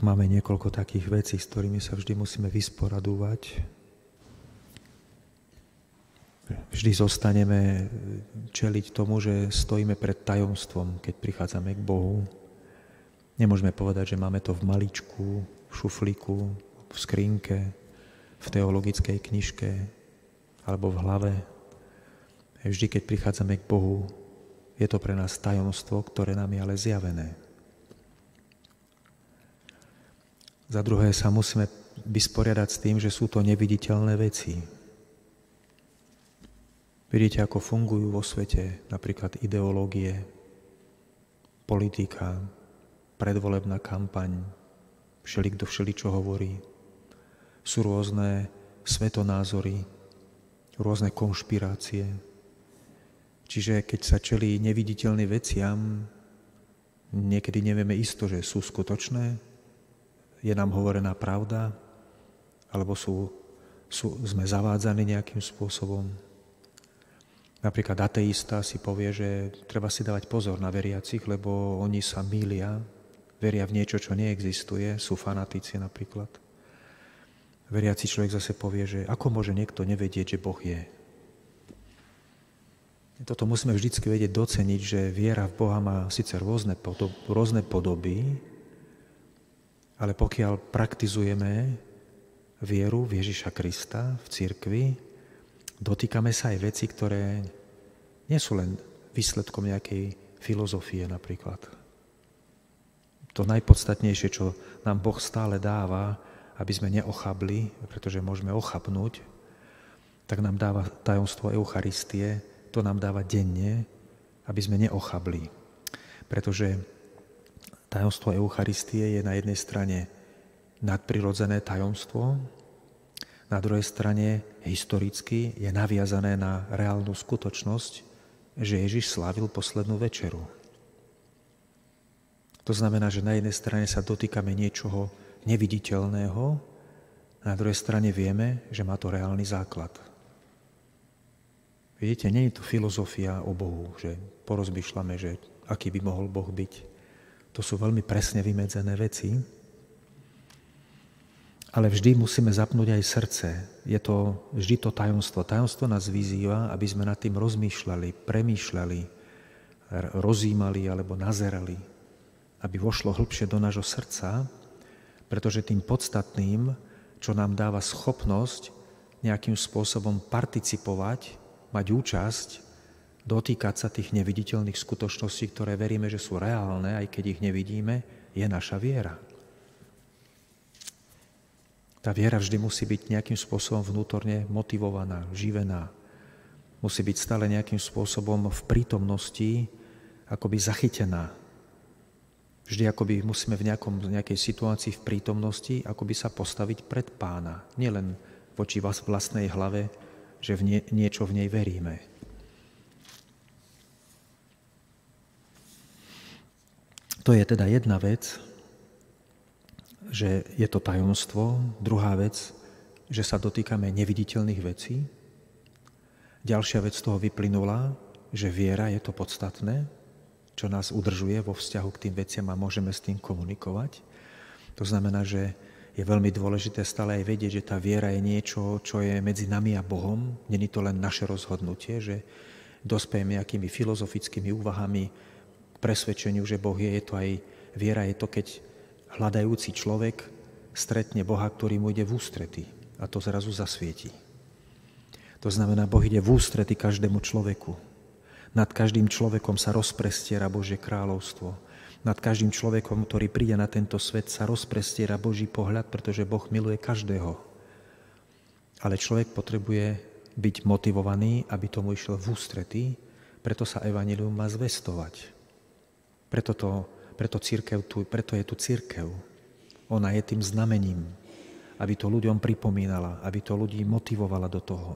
tak máme niekoľko takých vecí, s ktorými sa vždy musíme vysporadúvať. Vždy zostaneme čeliť tomu, že stojíme pred tajomstvom, keď prichádzame k Bohu. Nemôžeme povedať, že máme to v maličku, v šuflíku, v skrinke, v teologickej knižke alebo v hlave. Vždy, keď prichádzame k Bohu, je to pre nás tajomstvo, ktoré nám je ale zjavené. Za druhé sa musíme vysporiadať s tým, že sú to neviditeľné veci. Vidíte, ako fungujú vo svete napríklad ideológie, politika, predvolebná kampaň, všeli kto všeli čo hovorí. Sú rôzne svetonázory, rôzne konšpirácie. Čiže keď sa čelí neviditeľným veciam, niekedy nevieme isto, že sú skutočné, je nám hovorená pravda, alebo sú, sú, sme zavádzaní nejakým spôsobom. Napríklad ateista si povie, že treba si dávať pozor na veriacich, lebo oni sa mília, veria v niečo, čo neexistuje, sú fanatici napríklad. Veriaci človek zase povie, že ako môže niekto nevedieť, že Boh je. Toto musíme vždy vedieť doceniť, že viera v Boha má síce rôzne, podob, rôzne podoby, ale pokiaľ praktizujeme vieru v Ježiša Krista v cirkvi, dotýkame sa aj veci, ktoré nie sú len výsledkom nejakej filozofie napríklad. To najpodstatnejšie, čo nám Boh stále dáva, aby sme neochabli, pretože môžeme ochabnúť, tak nám dáva tajomstvo Eucharistie, to nám dáva denne, aby sme neochabli. Pretože Tajomstvo Eucharistie je na jednej strane nadprirodzené tajomstvo, na druhej strane historicky je naviazané na reálnu skutočnosť, že Ježiš slávil poslednú večeru. To znamená, že na jednej strane sa dotýkame niečoho neviditeľného, na druhej strane vieme, že má to reálny základ. Vidíte, nie je to filozofia o Bohu, že porozmýšľame, že aký by mohol Boh byť. To sú veľmi presne vymedzené veci. Ale vždy musíme zapnúť aj srdce. Je to vždy to tajomstvo. Tajomstvo nás vyzýva, aby sme nad tým rozmýšľali, premýšľali, rozímali alebo nazerali. Aby vošlo hlbšie do nášho srdca, pretože tým podstatným, čo nám dáva schopnosť nejakým spôsobom participovať, mať účasť dotýkať sa tých neviditeľných skutočností, ktoré veríme, že sú reálne, aj keď ich nevidíme, je naša viera. Tá viera vždy musí byť nejakým spôsobom vnútorne motivovaná, živená. Musí byť stále nejakým spôsobom v prítomnosti akoby zachytená. Vždy akoby musíme v nejakom, nejakej situácii v prítomnosti akoby sa postaviť pred pána. Nielen voči vás vlastnej hlave, že v nie, niečo v nej veríme. To je teda jedna vec, že je to tajomstvo. Druhá vec, že sa dotýkame neviditeľných vecí. Ďalšia vec z toho vyplynula, že viera je to podstatné, čo nás udržuje vo vzťahu k tým veciam a môžeme s tým komunikovať. To znamená, že je veľmi dôležité stále aj vedieť, že tá viera je niečo, čo je medzi nami a Bohom. Není to len naše rozhodnutie, že dospejeme nejakými filozofickými úvahami, presvedčeniu, že Boh je, je to aj viera, je to, keď hľadajúci človek stretne Boha, ktorý mu ide v ústrety a to zrazu zasvieti. To znamená, Boh ide v ústrety každému človeku. Nad každým človekom sa rozprestiera Božie kráľovstvo. Nad každým človekom, ktorý príde na tento svet, sa rozprestiera Boží pohľad, pretože Boh miluje každého. Ale človek potrebuje byť motivovaný, aby tomu išiel v ústrety, preto sa evanilium má zvestovať. Preto, to, preto, církev tu, preto je tu církev. Ona je tým znamením, aby to ľuďom pripomínala, aby to ľudí motivovala do toho.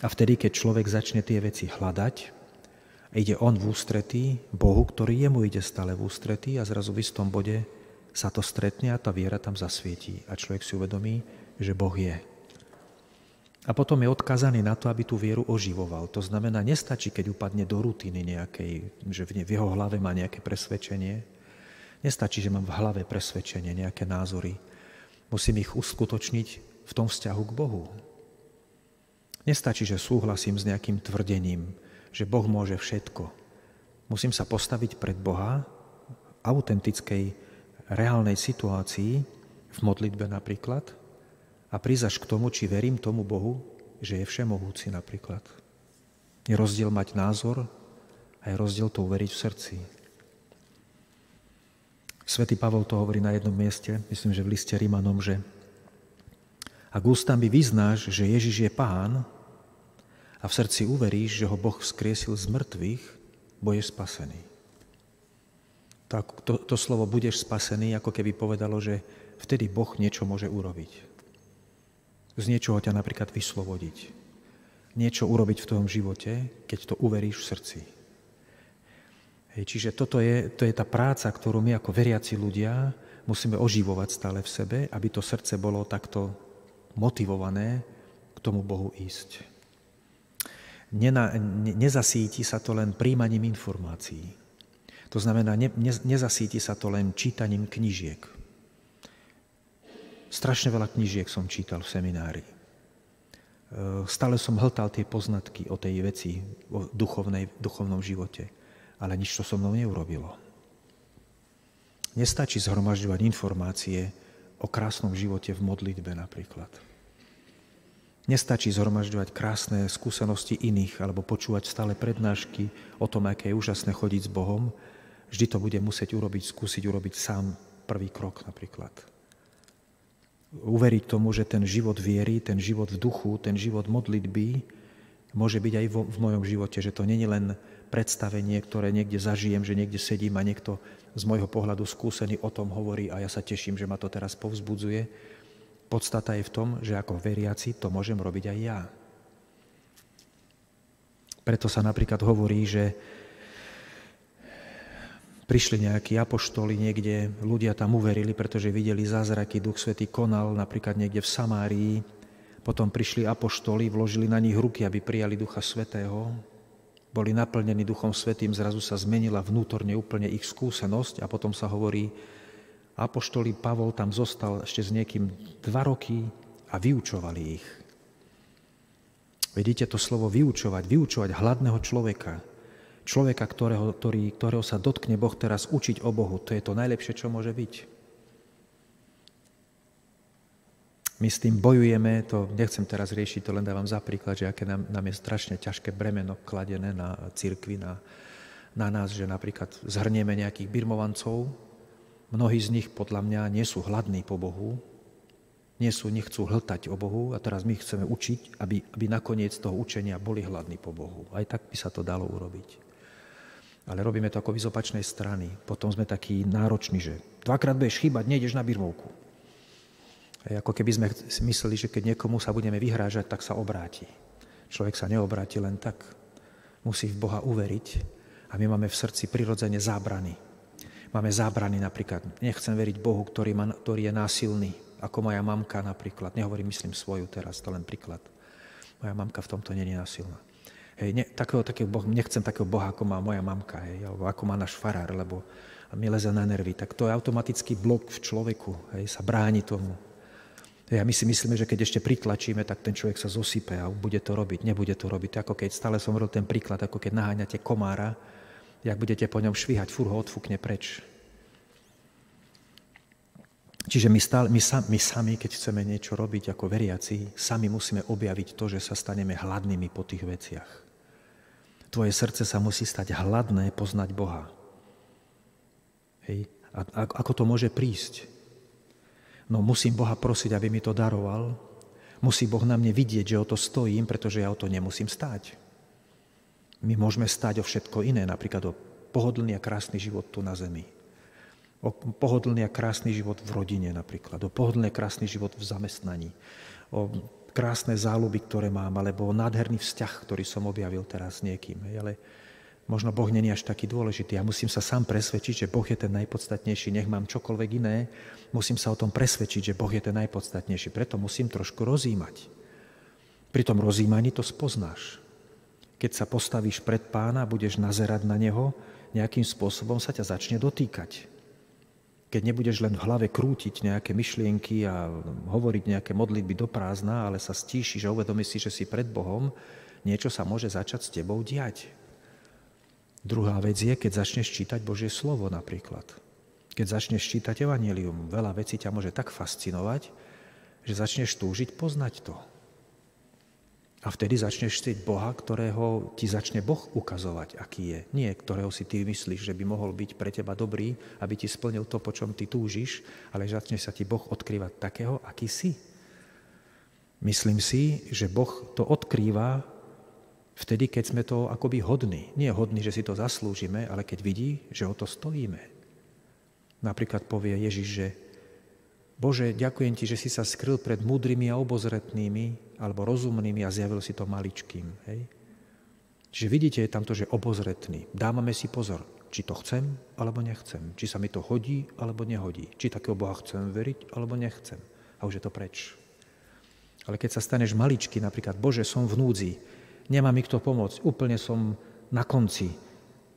A vtedy, keď človek začne tie veci hľadať, ide on v ústretí Bohu, ktorý jemu ide stále v ústretí a zrazu v istom bode sa to stretne a tá viera tam zasvietí. A človek si uvedomí, že Boh je. A potom je odkazaný na to, aby tú vieru oživoval. To znamená, nestačí, keď upadne do rutiny nejakej, že v jeho hlave má nejaké presvedčenie, Nestačí, že mám v hlave presvedčenie, nejaké názory. Musím ich uskutočniť v tom vzťahu k Bohu. Nestačí, že súhlasím s nejakým tvrdením, že Boh môže všetko. Musím sa postaviť pred Boha v autentickej, reálnej situácii, v modlitbe napríklad, a prísť k tomu, či verím tomu Bohu, že je všemohúci napríklad. Je rozdiel mať názor a je rozdiel to uveriť v srdci. Svetý Pavol to hovorí na jednom mieste, myslím, že v liste Rímanom, že ak ústami vyznáš, že Ježiš je pán a v srdci uveríš, že ho Boh vzkriesil z mŕtvych, budeš spasený. Tak to, to slovo budeš spasený, ako keby povedalo, že vtedy Boh niečo môže urobiť z niečoho ťa napríklad vyslobodiť. Niečo urobiť v tom živote, keď to uveríš v srdci. Hej, čiže toto je, to je tá práca, ktorú my ako veriaci ľudia musíme oživovať stále v sebe, aby to srdce bolo takto motivované k tomu Bohu ísť. Nena, ne, nezasíti sa to len príjmaním informácií. To znamená, ne, ne, nezasíti sa to len čítaním knižiek. Strašne veľa knižiek som čítal v seminári. E, stále som hltal tie poznatky o tej veci, o duchovnej, duchovnom živote, ale nič to so mnou neurobilo. Nestačí zhromažďovať informácie o krásnom živote v modlitbe napríklad. Nestačí zhromažďovať krásne skúsenosti iných alebo počúvať stále prednášky o tom, aké je úžasné chodiť s Bohom. Vždy to bude musieť urobiť, skúsiť urobiť sám prvý krok napríklad uveriť tomu, že ten život viery, ten život v duchu, ten život modlitby môže byť aj vo, v mojom živote, že to není len predstavenie, ktoré niekde zažijem, že niekde sedím a niekto z môjho pohľadu skúsený o tom hovorí a ja sa teším, že ma to teraz povzbudzuje. Podstata je v tom, že ako veriaci to môžem robiť aj ja. Preto sa napríklad hovorí, že prišli nejakí apoštoli niekde, ľudia tam uverili, pretože videli zázraky, Duch Svetý konal napríklad niekde v Samárii, potom prišli apoštoli, vložili na nich ruky, aby prijali Ducha Svetého, boli naplnení Duchom Svetým, zrazu sa zmenila vnútorne úplne ich skúsenosť a potom sa hovorí, apoštoli Pavol tam zostal ešte s niekým dva roky a vyučovali ich. Vidíte to slovo vyučovať, vyučovať hladného človeka, človeka, ktorého, ktorý, ktorého sa dotkne Boh teraz učiť o Bohu. To je to najlepšie, čo môže byť. My s tým bojujeme, to nechcem teraz riešiť, to len dávam za príklad, že aké nám, nám je strašne ťažké bremeno kladené na církvi, na, na nás, že napríklad zhrnieme nejakých birmovancov, mnohí z nich podľa mňa nie sú hladní po Bohu, nie sú, nechcú hltať o Bohu a teraz my chceme učiť, aby, aby nakoniec toho učenia boli hladní po Bohu. Aj tak by sa to dalo urobiť ale robíme to ako z opačnej strany. Potom sme takí nároční, že dvakrát budeš chýbať, nejdeš na birmovku. A ako keby sme mysleli, že keď niekomu sa budeme vyhrážať, tak sa obráti. Človek sa neobráti len tak. Musí v Boha uveriť a my máme v srdci prirodzene zábrany. Máme zábrany napríklad. Nechcem veriť Bohu, ktorý, ma, ktorý je násilný, ako moja mamka napríklad. Nehovorím, myslím svoju teraz, to len príklad. Moja mamka v tomto je násilná. Hej, ne, takého, takého boh, nechcem takého Boha, ako má moja mamka, hej, alebo ako má náš farár, lebo mi leze na nervy. Tak to je automatický blok v človeku, hej, sa bráni tomu. Hej, a my si myslíme, že keď ešte pritlačíme, tak ten človek sa zosype a bude to robiť. Nebude to robiť. To ako keď stále som hovoril ten príklad, ako keď naháňate komára, jak budete po ňom švíhať, fur ho odfúkne preč. Čiže my, stále, my, sa, my sami, keď chceme niečo robiť ako veriaci, sami musíme objaviť to, že sa staneme hladnými po tých veciach. Tvoje srdce sa musí stať hladné poznať Boha. Hej. A, ako to môže prísť? No musím Boha prosiť, aby mi to daroval. Musí Boh na mne vidieť, že o to stojím, pretože ja o to nemusím stáť. My môžeme stáť o všetko iné, napríklad o pohodlný a krásny život tu na zemi. O pohodlný a krásny život v rodine napríklad. O pohodlný a krásny život v zamestnaní. O krásne záľuby, ktoré mám, alebo nádherný vzťah, ktorý som objavil teraz s niekým. Ale možno Boh není až taký dôležitý. Ja musím sa sám presvedčiť, že Boh je ten najpodstatnejší. Nech mám čokoľvek iné, musím sa o tom presvedčiť, že Boh je ten najpodstatnejší. Preto musím trošku rozímať. Pri tom rozímaní to spoznáš. Keď sa postavíš pred pána budeš nazerať na neho, nejakým spôsobom sa ťa začne dotýkať. Keď nebudeš len v hlave krútiť nejaké myšlienky a hovoriť nejaké modlitby do prázdna, ale sa stíšiš a uvedomíš si, že si pred Bohom, niečo sa môže začať s tebou diať. Druhá vec je, keď začneš čítať Božie slovo napríklad. Keď začneš čítať Evangelium, veľa vecí ťa môže tak fascinovať, že začneš túžiť poznať to. A vtedy začneš chcieť Boha, ktorého ti začne Boh ukazovať, aký je. Nie, ktorého si ty myslíš, že by mohol byť pre teba dobrý, aby ti splnil to, po čom ty túžiš, ale začne sa ti Boh odkrývať takého, aký si. Myslím si, že Boh to odkrýva vtedy, keď sme to akoby hodní. Nie hodní, že si to zaslúžime, ale keď vidí, že o to stojíme. Napríklad povie Ježiš, že Bože, ďakujem Ti, že si sa skryl pred múdrymi a obozretnými alebo rozumnými a zjavil si to maličkým. Hej? Čiže vidíte, je tam to, že obozretný. Dávame si pozor, či to chcem alebo nechcem. Či sa mi to hodí alebo nehodí. Či takého Boha chcem veriť alebo nechcem. A už je to preč. Ale keď sa staneš maličký, napríklad, Bože, som v núdzi, nemá mi kto pomôcť, úplne som na konci.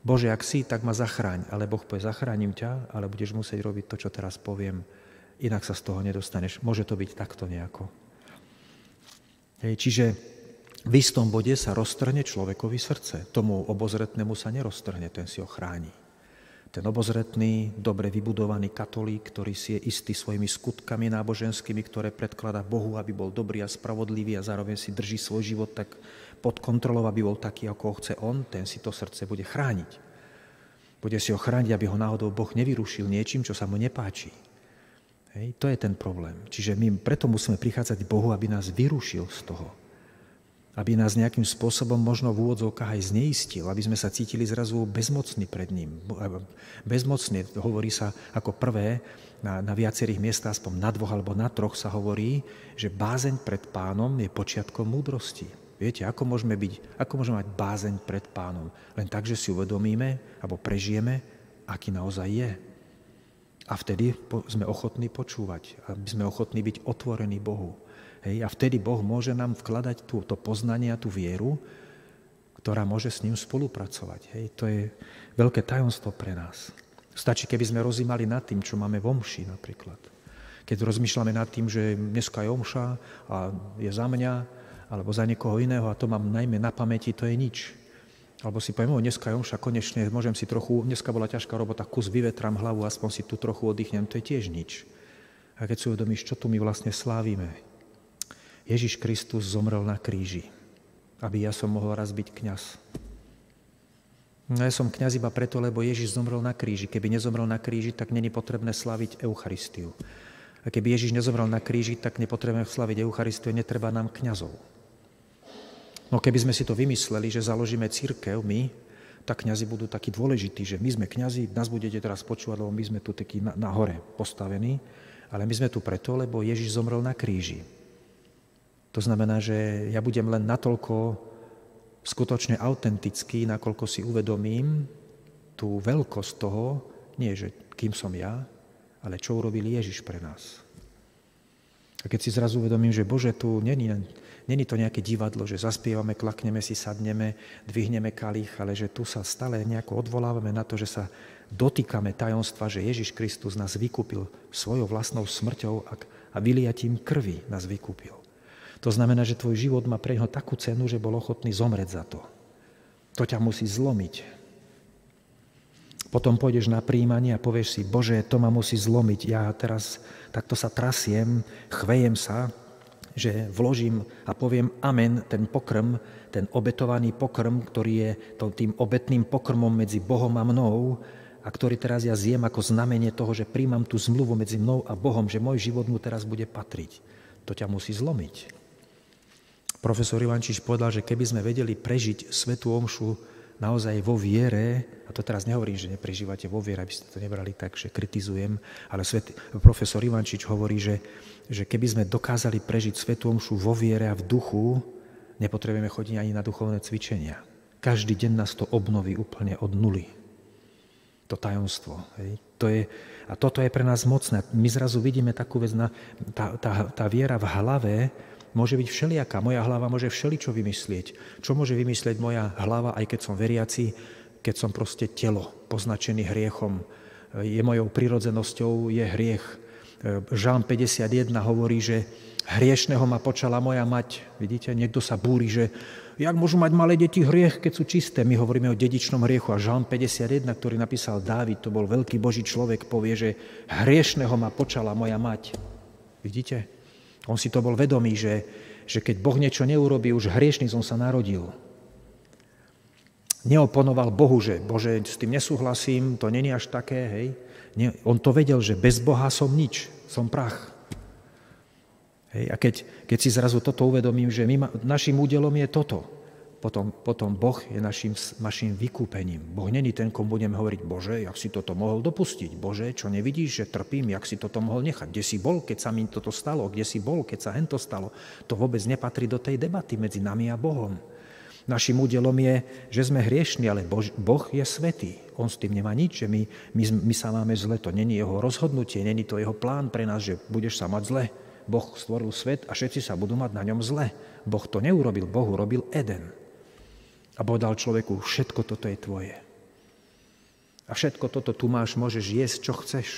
Bože, ak si, tak ma zachráň. Ale Boh povie, zachránim ťa, ale budeš musieť robiť to, čo teraz poviem inak sa z toho nedostaneš. Môže to byť takto nejako. Hej, čiže v istom bode sa roztrhne človekovi srdce. Tomu obozretnému sa neroztrhne, ten si ho chráni. Ten obozretný, dobre vybudovaný katolík, ktorý si je istý svojimi skutkami náboženskými, ktoré predklada Bohu, aby bol dobrý a spravodlivý a zároveň si drží svoj život tak pod kontrolou, aby bol taký, ako ho chce on, ten si to srdce bude chrániť. Bude si ho chrániť, aby ho náhodou Boh nevyrušil niečím, čo sa mu nepáči. Hej, to je ten problém. Čiže my preto musíme prichádzať Bohu, aby nás vyrušil z toho. Aby nás nejakým spôsobom možno v úvodzovkách aj zneistil, aby sme sa cítili zrazu bezmocní pred ním. Bezmocne hovorí sa ako prvé, na, na viacerých miestach, aspoň na dvoch alebo na troch sa hovorí, že bázeň pred pánom je počiatkom múdrosti. Viete, ako môžeme, byť, ako môžeme mať bázeň pred pánom? Len tak, že si uvedomíme alebo prežijeme, aký naozaj je. A vtedy sme ochotní počúvať, aby sme ochotní byť otvorení Bohu. Hej? A vtedy Boh môže nám vkladať tú, to poznanie a tú vieru, ktorá môže s ním spolupracovať. Hej? To je veľké tajomstvo pre nás. Stačí, keby sme rozímali nad tým, čo máme v omši napríklad. Keď rozmýšľame nad tým, že dneska je omša a je za mňa, alebo za niekoho iného a to mám najmä na pamäti, to je nič. Alebo si poviem, o, dneska je omša, konečne môžem si trochu, dneska bola ťažká robota, kus vyvetram hlavu, aspoň si tu trochu oddychnem, to je tiež nič. A keď si uvedomíš, čo tu my vlastne slávime. Ježiš Kristus zomrel na kríži, aby ja som mohol raz byť kňaz. No ja som kňaz iba preto, lebo Ježiš zomrel na kríži. Keby nezomrel na kríži, tak není potrebné slaviť Eucharistiu. A keby Ježiš nezomrel na kríži, tak nepotrebujeme slaviť Eucharistiu, netreba nám kňazov. No keby sme si to vymysleli, že založíme církev my, tak kňazi budú takí dôležití, že my sme kňazi, nás budete teraz počúvať, lebo my sme tu takí na, na hore postavení, ale my sme tu preto, lebo Ježiš zomrel na kríži. To znamená, že ja budem len natoľko skutočne autentický, nakoľko si uvedomím tú veľkosť toho, nie že kým som ja, ale čo urobil Ježiš pre nás. A keď si zrazu uvedomím, že Bože, tu není Není to nejaké divadlo, že zaspievame, klakneme si, sadneme, dvihneme kalich, ale že tu sa stále nejako odvolávame na to, že sa dotýkame tajomstva, že Ježiš Kristus nás vykúpil svojou vlastnou smrťou a vyliatím krvi nás vykúpil. To znamená, že tvoj život má pre neho takú cenu, že bol ochotný zomrieť za to. To ťa musí zlomiť. Potom pôjdeš na príjmanie a povieš si, Bože, to ma musí zlomiť. Ja teraz takto sa trasiem, chvejem sa, že vložím a poviem amen, ten pokrm, ten obetovaný pokrm, ktorý je tým obetným pokrmom medzi Bohom a mnou a ktorý teraz ja zjem ako znamenie toho, že príjmam tú zmluvu medzi mnou a Bohom, že môj život mu teraz bude patriť. To ťa musí zlomiť. Profesor Ivančič povedal, že keby sme vedeli prežiť svetú omšu naozaj vo viere, a to teraz nehovorím, že neprežívate vo viere, aby ste to nebrali tak, že kritizujem, ale svet, profesor Ivančič hovorí, že, že keby sme dokázali prežiť svetú vo viere a v duchu, nepotrebujeme chodiť ani na duchovné cvičenia. Každý deň nás to obnoví úplne od nuly. To tajomstvo. Hej. To je, a toto je pre nás mocné. My zrazu vidíme takú vec, na, tá, tá, tá viera v hlave, môže byť všelijaká. Moja hlava môže všeličo vymyslieť. Čo môže vymyslieť moja hlava, aj keď som veriaci, keď som proste telo, poznačený hriechom, je mojou prirodzenosťou, je hriech. Žán 51 hovorí, že hriešného ma počala moja mať. Vidíte, niekto sa búri, že jak môžu mať malé deti hriech, keď sú čisté. My hovoríme o dedičnom hriechu. A Žán 51, ktorý napísal Dávid, to bol veľký boží človek, povie, že hriešného ma počala moja mať. Vidíte? On si to bol vedomý, že, že keď Boh niečo neurobí, už hriešný som sa narodil. Neoponoval Bohu, že Bože, s tým nesúhlasím, to není až také, hej. Nie, on to vedel, že bez Boha som nič, som prach. Hej, a keď, keď si zrazu toto uvedomím, že my, našim údelom je toto, potom, potom Boh je našim, našim vykúpením. Boh není ten, komu budeme hovoriť, Bože, jak si toto mohol dopustiť? Bože, čo nevidíš, že trpím, jak si toto mohol nechať? Kde si bol, keď sa mi toto stalo? Kde si bol, keď sa hento stalo? To vôbec nepatrí do tej debaty medzi nami a Bohom. Našim údelom je, že sme hriešni, ale Bož, Boh je svetý. On s tým nemá nič, že my, my, my sa máme zle. To není jeho rozhodnutie, není to jeho plán pre nás, že budeš sa mať zle. Boh stvoril svet a všetci sa budú mať na ňom zle. Boh to neurobil, Boh urobil Eden. A povedal človeku, všetko toto je tvoje. A všetko toto tu máš, môžeš jesť, čo chceš.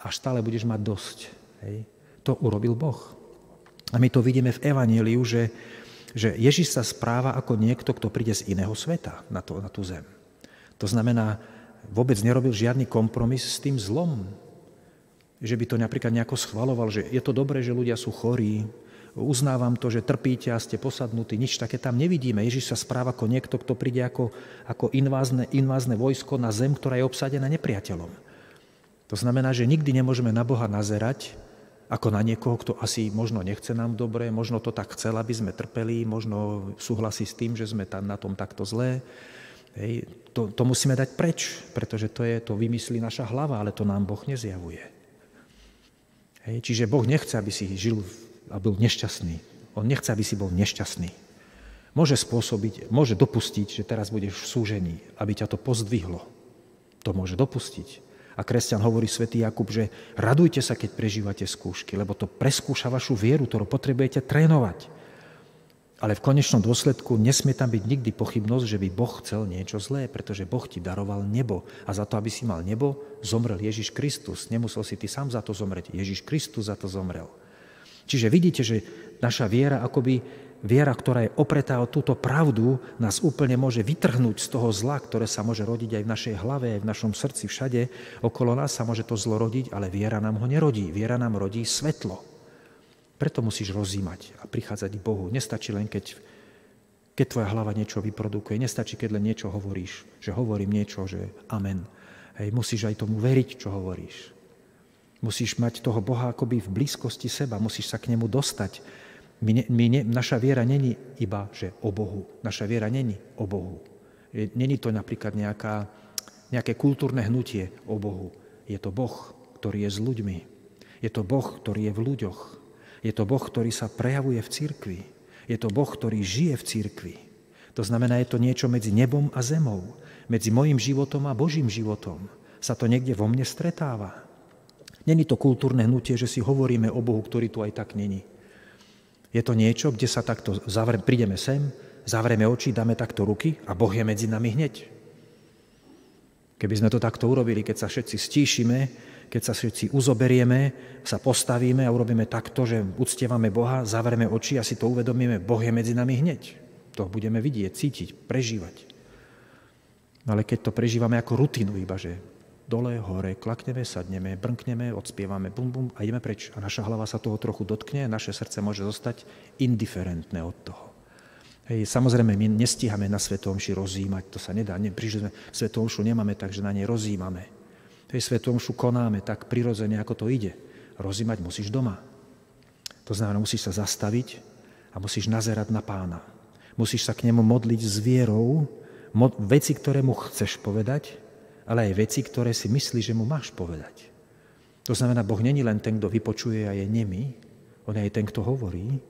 A stále budeš mať dosť. Hej. To urobil Boh. A my to vidíme v Evangeliu, že, že Ježiš sa správa ako niekto, kto príde z iného sveta na, to, na tú zem. To znamená, vôbec nerobil žiadny kompromis s tým zlom, že by to napríklad nejako schvaloval, že je to dobré, že ľudia sú chorí, uznávam to, že trpíte a ste posadnutí, nič také tam nevidíme. Ježiš sa správa ako niekto, kto príde ako, ako invázne, invázne vojsko na zem, ktorá je obsadená nepriateľom. To znamená, že nikdy nemôžeme na Boha nazerať ako na niekoho, kto asi možno nechce nám dobre, možno to tak chcel, aby sme trpeli, možno súhlasí s tým, že sme tam na tom takto zlé. Hej, to, to musíme dať preč, pretože to, je, to vymyslí naša hlava, ale to nám Boh nezjavuje. Hej, čiže Boh nechce, aby si žil a bol nešťastný. On nechce, aby si bol nešťastný. Môže spôsobiť, môže dopustiť, že teraz budeš v súžení, aby ťa to pozdvihlo. To môže dopustiť. A kresťan hovorí svätý Jakub, že radujte sa, keď prežívate skúšky, lebo to preskúša vašu vieru, ktorú potrebujete trénovať. Ale v konečnom dôsledku nesmie tam byť nikdy pochybnosť, že by Boh chcel niečo zlé, pretože Boh ti daroval nebo. A za to, aby si mal nebo, zomrel Ježiš Kristus. Nemusel si ty sám za to zomrieť. Ježiš Kristus za to zomrel. Čiže vidíte, že naša viera, akoby viera, ktorá je opretá o túto pravdu, nás úplne môže vytrhnúť z toho zla, ktoré sa môže rodiť aj v našej hlave, aj v našom srdci, všade. Okolo nás sa môže to zlo rodiť, ale viera nám ho nerodí. Viera nám rodí svetlo. Preto musíš rozímať a prichádzať k Bohu. Nestačí len, keď, keď tvoja hlava niečo vyprodukuje. Nestačí, keď len niečo hovoríš, že hovorím niečo, že amen. Hej, musíš aj tomu veriť, čo hovoríš. Musíš mať toho Boha akoby v blízkosti seba, musíš sa k nemu dostať. My, my ne, naša viera není iba, že o Bohu. Naša viera není o Bohu. Není to napríklad nejaká, nejaké kultúrne hnutie o Bohu. Je to Boh, ktorý je s ľuďmi. Je to Boh, ktorý je v ľuďoch. Je to Boh, ktorý sa prejavuje v cirkvi. Je to Boh, ktorý žije v cirkvi. To znamená, je to niečo medzi nebom a zemou. Medzi mojim životom a Božím životom. Sa to niekde vo mne stretáva. Není to kultúrne hnutie, že si hovoríme o Bohu, ktorý tu aj tak není. Je to niečo, kde sa takto zavre, prídeme sem, zavrieme oči, dáme takto ruky a Boh je medzi nami hneď. Keby sme to takto urobili, keď sa všetci stíšime, keď sa všetci uzoberieme, sa postavíme a urobíme takto, že uctievame Boha, zavrieme oči a si to uvedomíme, Boh je medzi nami hneď. To budeme vidieť, cítiť, prežívať. Ale keď to prežívame ako rutinu iba, že dole, hore, klakneme, sadneme, brnkneme, odspievame, bum, bum a ideme preč. A naša hlava sa toho trochu dotkne, naše srdce môže zostať indiferentné od toho. Hej, samozrejme, my nestíhame na Svetom rozímať, to sa nedá. Ne, prišli sme, Svetom nemáme, takže na ne rozímame. Tej svetom šu konáme tak prirodzene, ako to ide. Rozímať musíš doma. To znamená, musíš sa zastaviť a musíš nazerať na pána. Musíš sa k nemu modliť s vierou, veci, ktoré mu chceš povedať, ale aj veci, ktoré si myslíš, že mu máš povedať. To znamená, Boh není len ten, kto vypočuje a je nemý, on je aj ten, kto hovorí.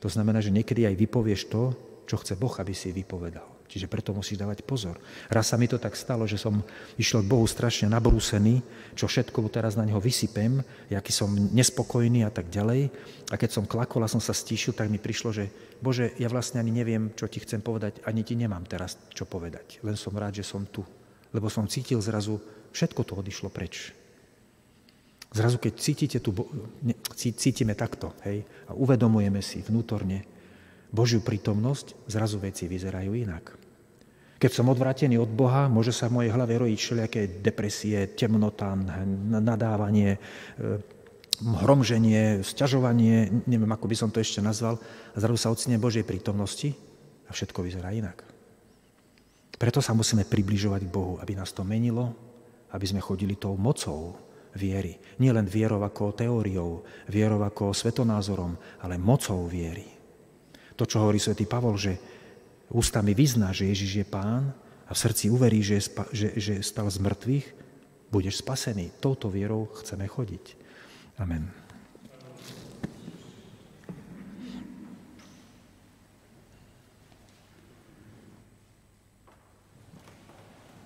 To znamená, že niekedy aj vypovieš to, čo chce Boh, aby si vypovedal. Čiže preto musíš dávať pozor. Raz sa mi to tak stalo, že som išiel k Bohu strašne nabrúsený, čo všetko teraz na neho vysypem, aký som nespokojný a tak ďalej. A keď som klakol a som sa stíšil, tak mi prišlo, že Bože, ja vlastne ani neviem, čo ti chcem povedať, ani ti nemám teraz čo povedať. Len som rád, že som tu. Lebo som cítil zrazu, všetko to odišlo preč. Zrazu, keď cítite tu, cítime takto, hej, a uvedomujeme si vnútorne Božiu prítomnosť, zrazu veci vyzerajú inak. Keď som odvrátený od Boha, môže sa v mojej hlave rojiť všelijaké depresie, temnota, nadávanie, e, hromženie, sťažovanie, neviem, ako by som to ešte nazval, a zrazu sa ocine Božej prítomnosti a všetko vyzerá inak. Preto sa musíme približovať k Bohu, aby nás to menilo, aby sme chodili tou mocou viery. Nie len vierou ako teóriou, vierou ako svetonázorom, ale mocou viery. To, čo hovorí svätý Pavol, že ústami vyzná, že Ježiš je pán a v srdci uverí, že, spa, že, že stal z mŕtvych, budeš spasený. Touto vierou chceme chodiť. Amen.